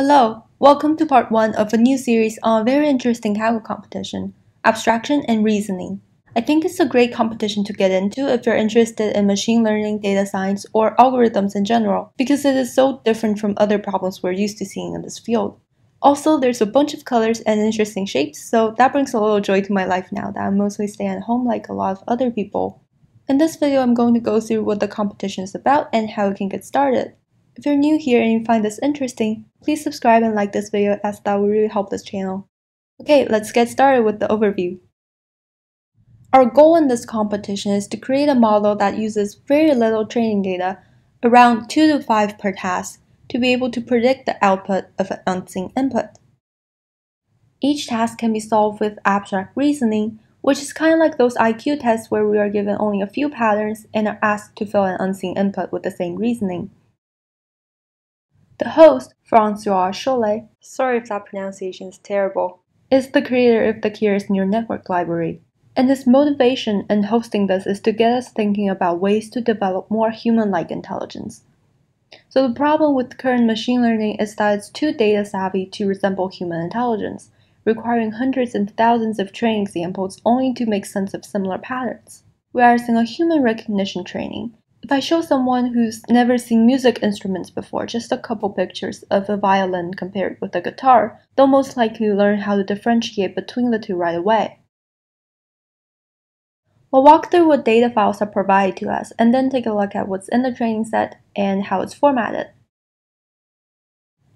Hello, welcome to part 1 of a new series on a very interesting Kaggle competition, Abstraction and Reasoning. I think it's a great competition to get into if you're interested in machine learning, data science, or algorithms in general, because it is so different from other problems we're used to seeing in this field. Also, there's a bunch of colors and interesting shapes, so that brings a little joy to my life now that I'm mostly staying at home like a lot of other people. In this video, I'm going to go through what the competition is about and how you can get started. If you're new here and you find this interesting, please subscribe and like this video as that will really help this channel. Okay, let's get started with the overview. Our goal in this competition is to create a model that uses very little training data, around 2 to 5 per task, to be able to predict the output of an unseen input. Each task can be solved with abstract reasoning, which is kind of like those IQ tests where we are given only a few patterns and are asked to fill an unseen input with the same reasoning. The host, Francois Chollet, sorry if that pronunciation is terrible, is the creator of the Keras Neural Network library. And his motivation in hosting this is to get us thinking about ways to develop more human-like intelligence. So the problem with current machine learning is that it's too data savvy to resemble human intelligence, requiring hundreds and thousands of training examples only to make sense of similar patterns. Whereas in a human recognition training, if I show someone who's never seen music instruments before just a couple pictures of a violin compared with a guitar, they'll most likely learn how to differentiate between the two right away. We'll walk through what data files are provided to us and then take a look at what's in the training set and how it's formatted.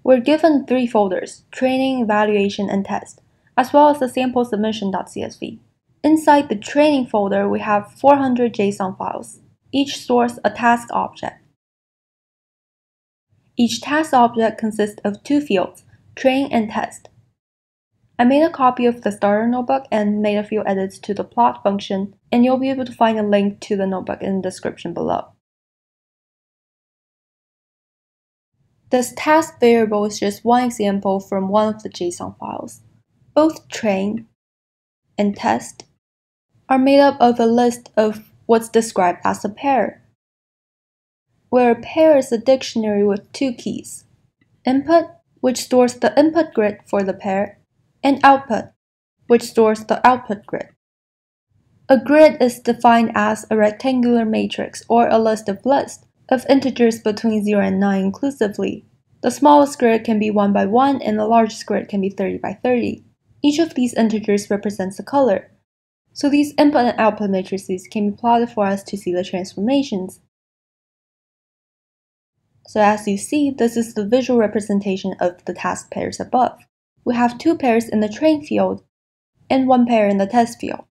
We're given three folders, training, evaluation, and test, as well as the sample submission.csv. Inside the training folder, we have 400 JSON files, each stores a task object. Each task object consists of two fields, train and test. I made a copy of the starter notebook and made a few edits to the plot function, and you'll be able to find a link to the notebook in the description below. This task variable is just one example from one of the JSON files. Both train and test are made up of a list of what's described as a pair, where a pair is a dictionary with two keys input, which stores the input grid for the pair, and output, which stores the output grid. A grid is defined as a rectangular matrix or a list of lists of integers between 0 and 9 inclusively. The smallest grid can be 1 by 1 and the largest grid can be 30 by 30. Each of these integers represents a color, so these input and output matrices can be plotted for us to see the transformations. So as you see, this is the visual representation of the task pairs above. We have two pairs in the train field and one pair in the test field.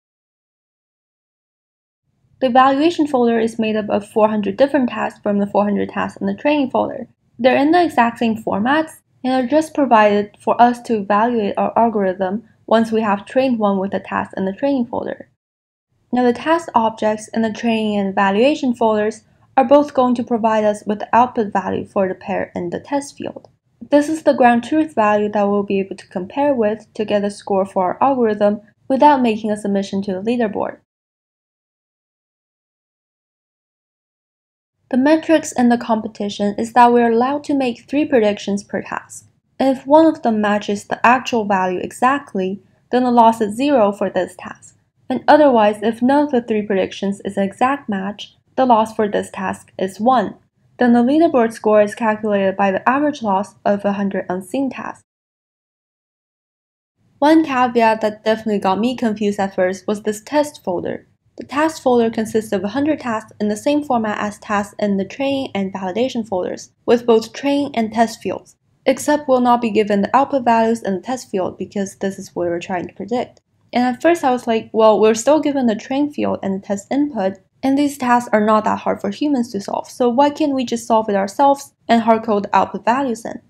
The evaluation folder is made up of 400 different tasks from the 400 tasks in the training folder. They're in the exact same formats and are just provided for us to evaluate our algorithm once we have trained one with the task in the training folder. Now the task objects in the training and evaluation folders are both going to provide us with the output value for the pair in the test field. This is the ground truth value that we'll be able to compare with to get a score for our algorithm without making a submission to the leaderboard. The metrics in the competition is that we're allowed to make three predictions per task. If one of them matches the actual value exactly, then the loss is zero for this task. And otherwise, if none of the three predictions is an exact match, the loss for this task is 1. Then the leaderboard score is calculated by the average loss of 100 unseen tasks. One caveat that definitely got me confused at first was this test folder. The task folder consists of 100 tasks in the same format as tasks in the training and validation folders, with both train and test fields except we'll not be given the output values in the test field because this is what we're trying to predict. And at first I was like, well, we're still given the train field and the test input, and these tasks are not that hard for humans to solve, so why can't we just solve it ourselves and hardcode the output values in?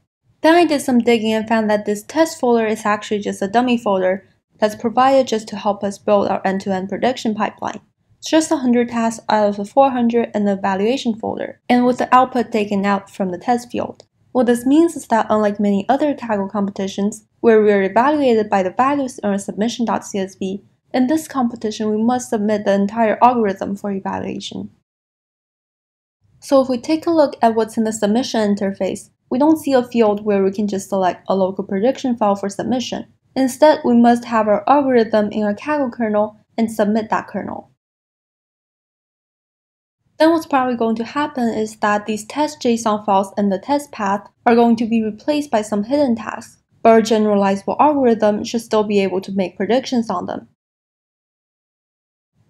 Then I did some digging and found that this test folder is actually just a dummy folder that's provided just to help us build our end-to-end -end prediction pipeline. It's just 100 tasks out of the 400 in the evaluation folder, and with the output taken out from the test field. What this means is that unlike many other Kaggle competitions, where we are evaluated by the values in our submission.csv, in this competition we must submit the entire algorithm for evaluation. So if we take a look at what's in the submission interface, we don't see a field where we can just select a local prediction file for submission. Instead, we must have our algorithm in a Kaggle kernel and submit that kernel. Then what's probably going to happen is that these test JSON files and the test path are going to be replaced by some hidden tasks, but our generalizable algorithm should still be able to make predictions on them.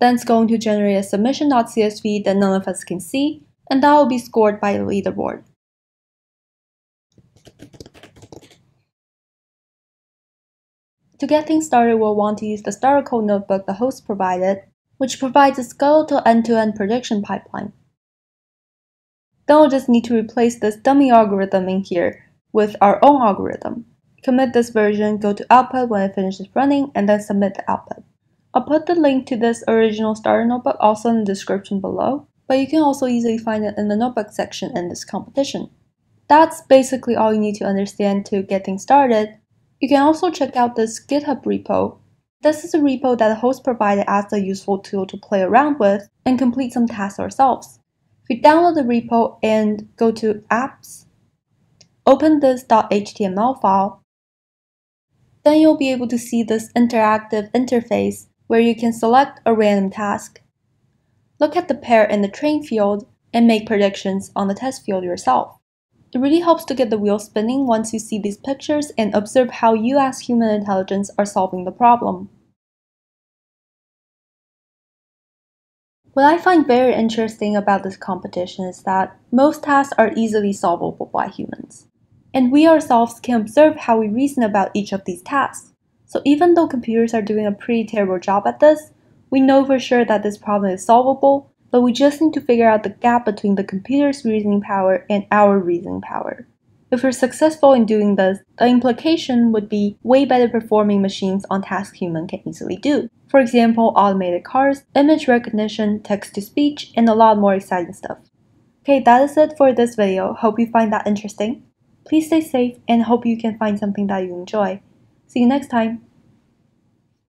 Then it's going to generate a submission.csv that none of us can see, and that will be scored by the leaderboard. To get things started, we'll want to use the starter code notebook the host provided, which provides a skeletal end-to-end -end prediction pipeline. Then we'll just need to replace this dummy algorithm in here with our own algorithm. Commit this version, go to output when it finishes running, and then submit the output. I'll put the link to this original starter notebook also in the description below, but you can also easily find it in the notebook section in this competition. That's basically all you need to understand to get things started, you can also check out this GitHub repo. This is a repo that the host provided as a useful tool to play around with and complete some tasks ourselves. If you download the repo and go to Apps, open this .html file, then you'll be able to see this interactive interface where you can select a random task. Look at the pair in the train field and make predictions on the test field yourself. It really helps to get the wheel spinning once you see these pictures and observe how you as human intelligence are solving the problem. What I find very interesting about this competition is that most tasks are easily solvable by humans. And we ourselves can observe how we reason about each of these tasks. So even though computers are doing a pretty terrible job at this, we know for sure that this problem is solvable but we just need to figure out the gap between the computer's reasoning power and our reasoning power. If we're successful in doing this, the implication would be way better performing machines on tasks humans can easily do. For example, automated cars, image recognition, text-to-speech, and a lot more exciting stuff. Okay, that is it for this video. Hope you find that interesting. Please stay safe and hope you can find something that you enjoy. See you next time.